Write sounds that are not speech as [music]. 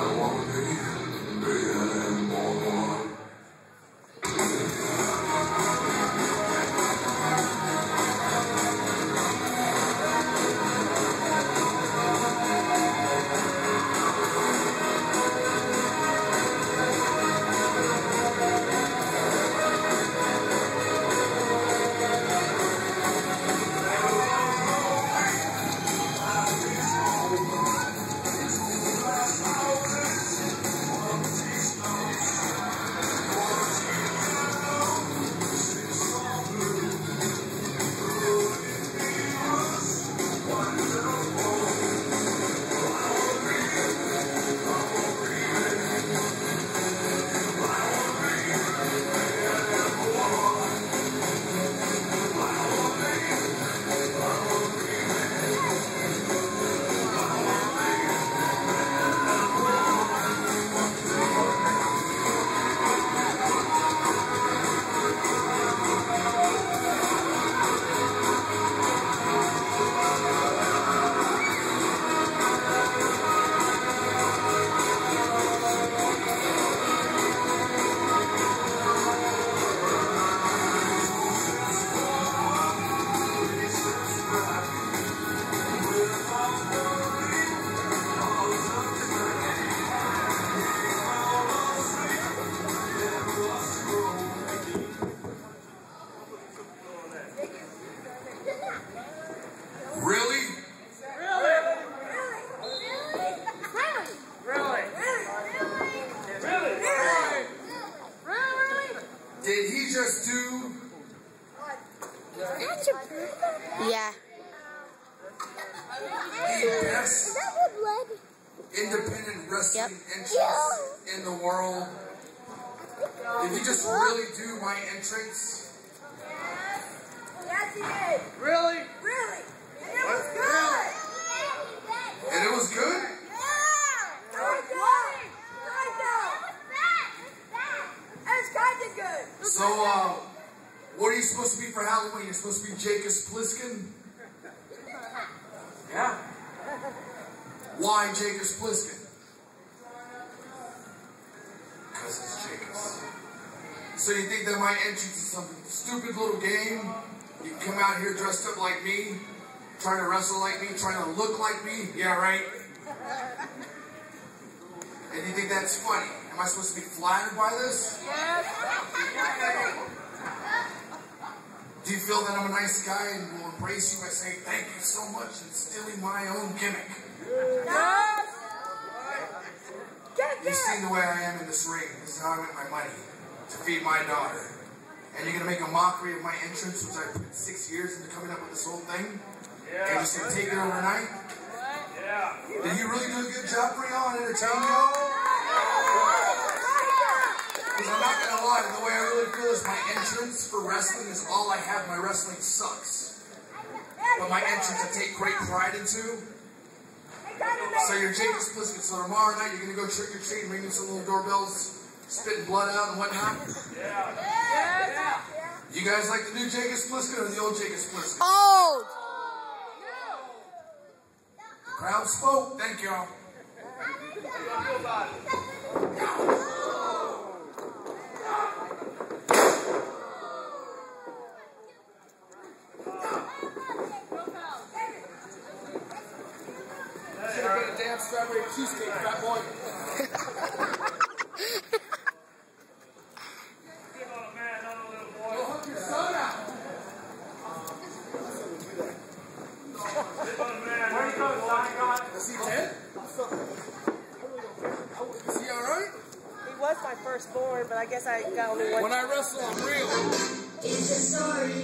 Really? Did he just do Yeah. the best independent wrestling Yep. entrance in the world? Did he just really do my entrance? Yes, he did. Really? Really. And it was good. And it was good? Yeah. It was good. It was kind of good. So, uh, what are you supposed to be for You're supposed to be Jaykus Plisken? Yeah. Why Jaykus Plisken? Because it's Jaykus. So you think that my entrance is some stupid little game? You come out here dressed up like me, trying to wrestle like me, trying to look like me? Yeah, right? And you think that's funny? Am I supposed to be flattered by this? Do you feel that I'm a nice guy and will embrace you by saying thank you so much and stealing my own gimmick? Get You've seen the way I am in this ring. This is how I make my money. To feed my daughter. And you're gonna make a mockery of my entrance, which I put six years into coming up with this whole thing? Yeah. And you're just gonna take it overnight? Yeah. Did you really do a good job, Brian, entertaining y'all? Because I'm not gonna lie, the way I really feel is my entrance for wrestling is all I have. My wrestling sucks. But my entrance I take great pride into. So you're Jaykus Plisken. So tomorrow night you're gonna go trick or treat and ring some little doorbells, spitting blood out and whatnot. Yeah. yeah. You guys like the new Jaykus Plisken or the old Jaykus Plisken? Old. The crowd spoke. Thank y'all. Should have been a damn strawberry cheesecake, fat boy. [laughs] Go son. Is he dead? Is he alright? He was my firstborn, but I guess I got only one. When I wrestle, I'm real. It's a story